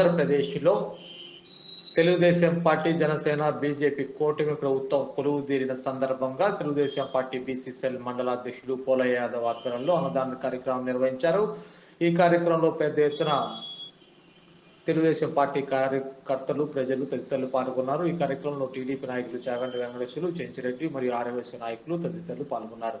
ఆంధ్రప్రదేశ్లో Telugu Desam party Janasena BJP కూటమి ప్రభుత్వం కొలువు తీరిన సందర్భంగా తెలుగుదేశం పార్టీ బీసీసీఎల్ మండల అధ్యక్షులు పోలయ్య యాదవ్ ఆధ్వర్యంలో అన్నదాన కార్యక్రమం నిర్వహించారు. ఈ కార్యక్రమంలో పెద్ద ఎత్తున తెలుగుదేశం పార్టీ కార్యకర్తలు ప్రజలు తదితరులు పాల్గొన్నారు. ఈ కార్యక్రమంలో టీడీపీ నాయకులు చాగంటి వెంకటేశ్వరులు చెంచిరెడ్డి మరియు ఆర్ఎంఎస్ నాయకులు తదితరులు పాల్గొన్నారు.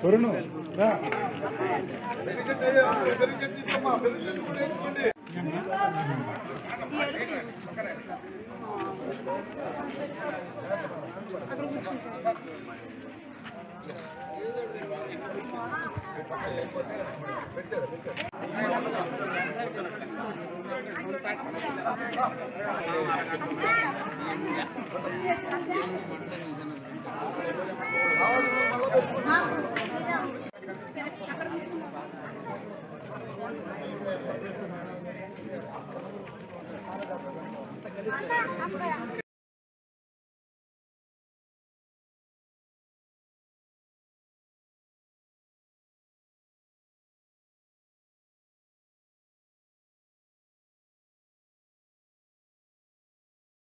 తరుణు రా. పెట్టారు పెట్టారు Anak, apa? Ya?